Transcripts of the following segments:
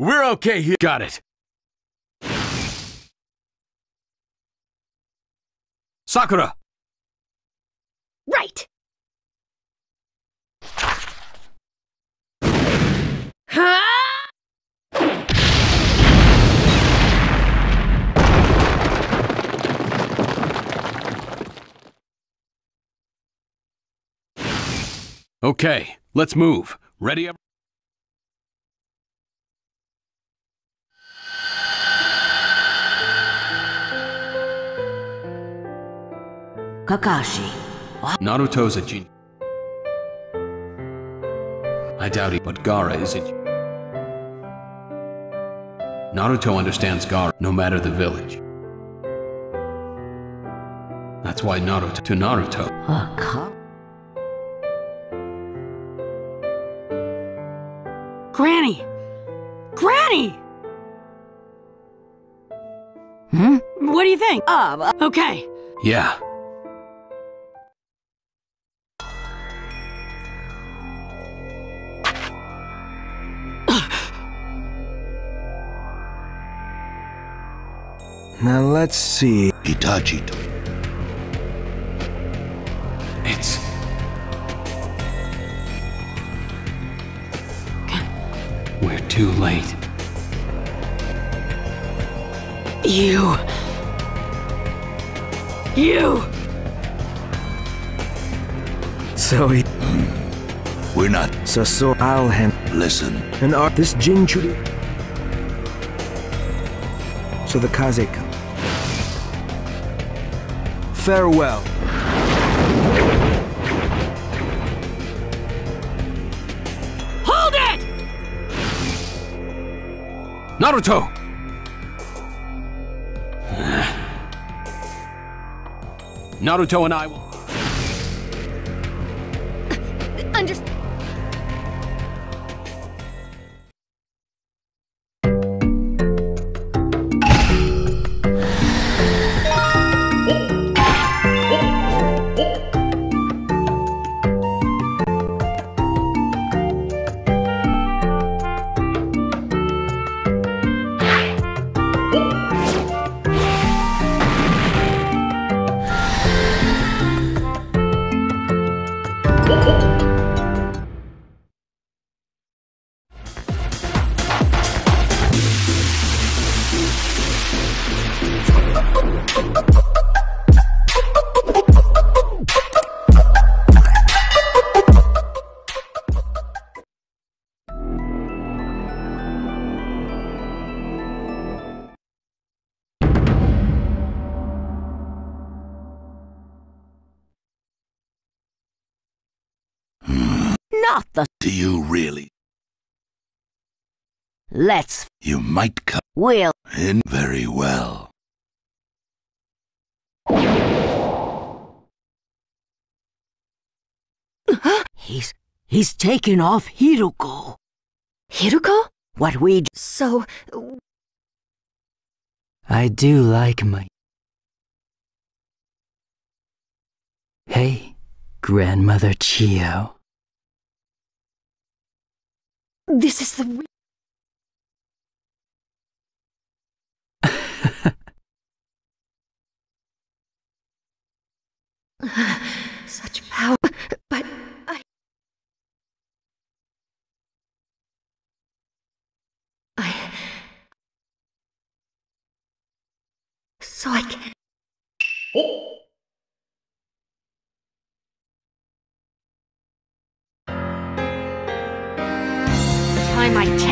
We're okay here. Got it. Sakura! Right. Huh? Okay, let's move. Ready? Kakashi. Naruto's a genius. I doubt it, but Gaara is a Naruto understands Gaara, no matter the village. That's why Naruto to Naruto. A cup? Granny! Granny! Hmm? What do you think? Uh, Okay. Yeah. Now let's see. Itachi. It's. We're too late. You. You! So he. We're not. So so I'll hand Listen. an art this Jinchuri. So the Kaze come. Farewell. Hold it! Naruto! Naruto and I will. Understand. Not the. Do you really? Let's. You might come Will. in very well. He's. He's taken off Hiruko. Hiruko? What we. j- So, I do like my. Hey, Grandmother Chiyo. This is the. Such power, but I. I. So I can. It's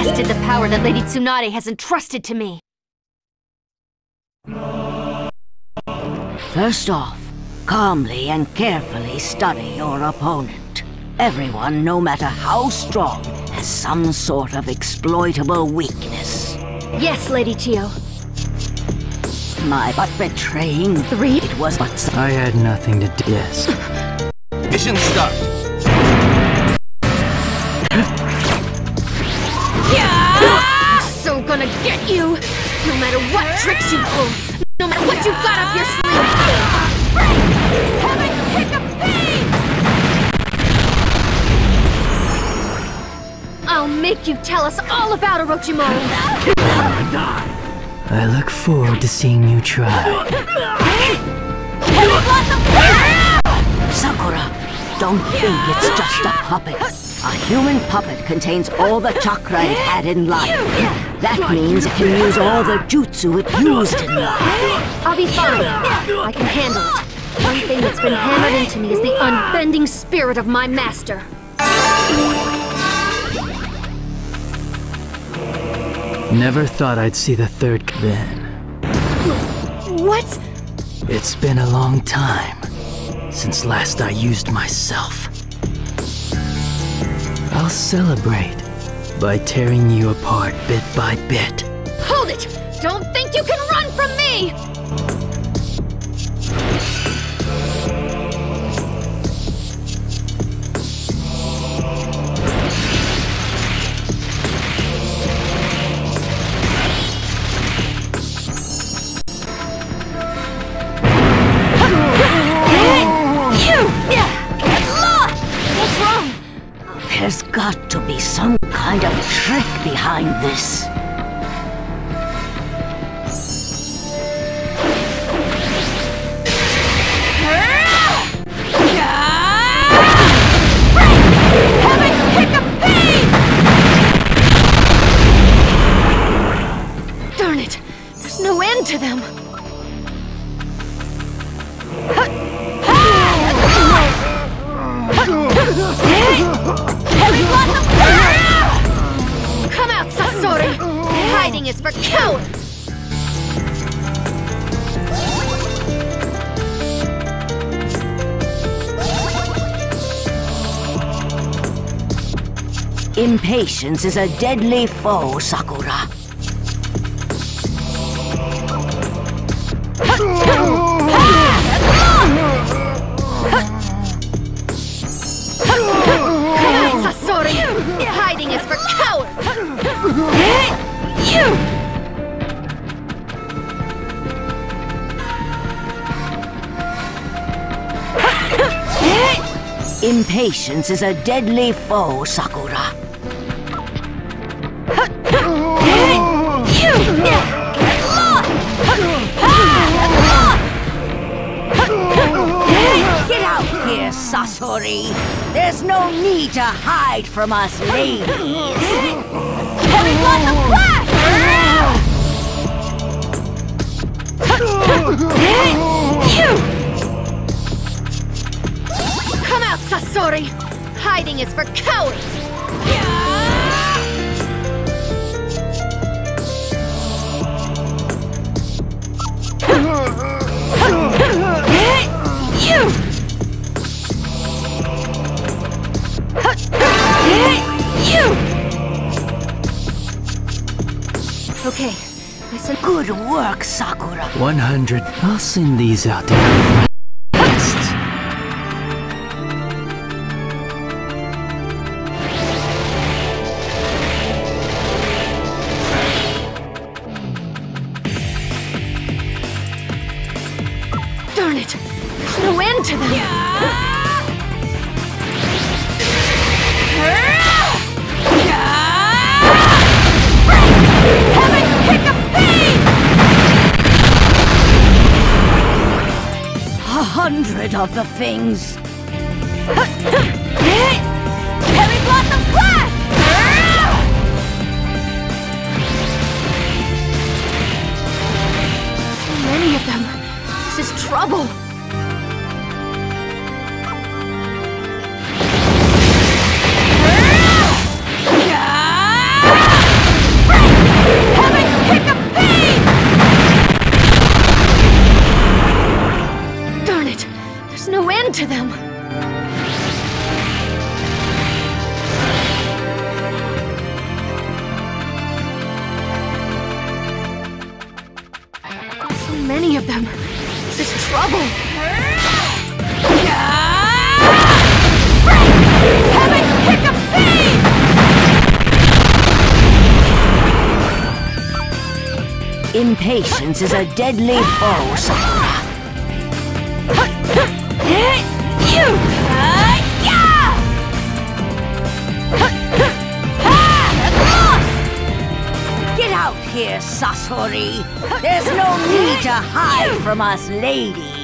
tested the power that Lady Tsunade has entrusted to me. First off, calmly and carefully study your opponent. Everyone, no matter how strong, has some sort of exploitable weakness. Yes, Lady Chiyo. My but betraying Three. it was but I had nothing to do. Yes. Mission start! I'm so gonna get you! No matter what tricks you pull, no matter what you've got up your sleeve! Heaven, kick of pain! I'll I'll make you tell us all about Orochimaru! I look forward to seeing you try. Sakura, don't think it's just a puppet. A human puppet contains all the chakra it had in life. That means it can use all the jutsu it used in life. I'll be fine. I can handle it. One thing that's been hammered into me is the unbending spirit of my master. Never thought I'd see the third then. What? It's been a long time since last I used myself. I'll celebrate by tearing you apart bit by bit. Hold it! Don't think you can run from me! Behind this. Impatience is a deadly foe, Sakura. Sasori! Hiding is for cowards! You! Impatience is a deadly foe, Sakura. Sasori! There's no need to hide from us ladies! Come out, Sasori! Hiding is for cowards! 100. I'll send these out to my. Darn it! There's no end to them! A hundred of the things. There's no end to them! So many of them! This is trouble! Impatience is a deadly foe, Sakura. Ah! Get out here, Sasori! There's no need to hide from us ladies!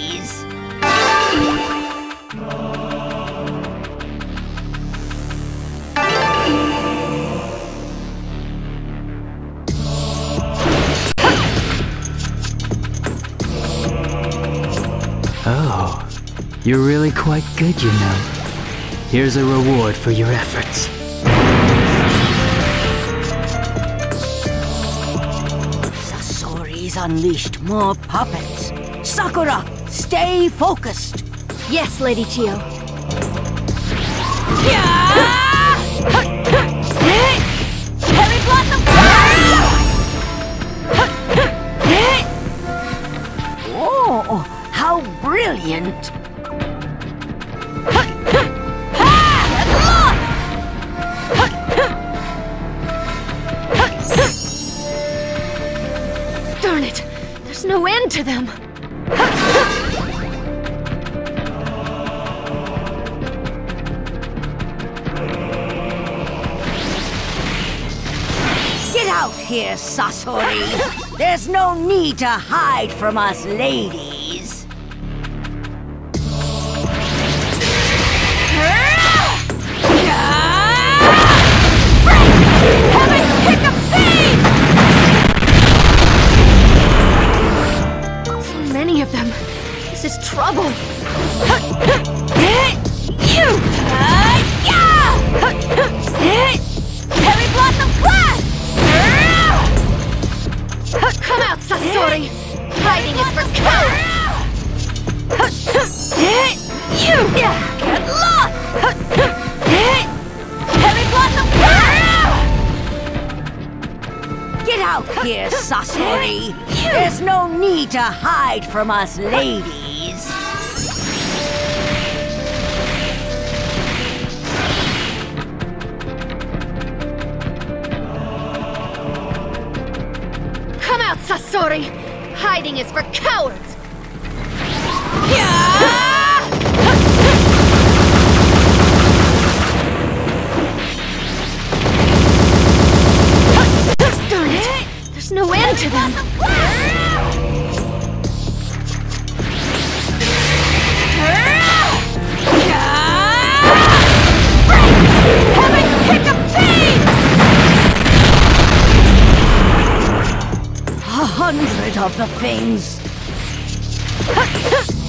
You're really quite good, you know. Here's a reward for your efforts. Sasori's unleashed more puppets. Sakura, stay focused. Yes, Lady Chiyo. Blossom Oh, how brilliant! Darn it! There's no end to them! Get out here, Sasori! There's no need to hide from us ladies. Get lost! Heavy blossom flash! Get out here, Sasori! There's no need to hide from us ladies. Come out, Sasori! Hiding is for cowards! Darn to them! A hundred of the things.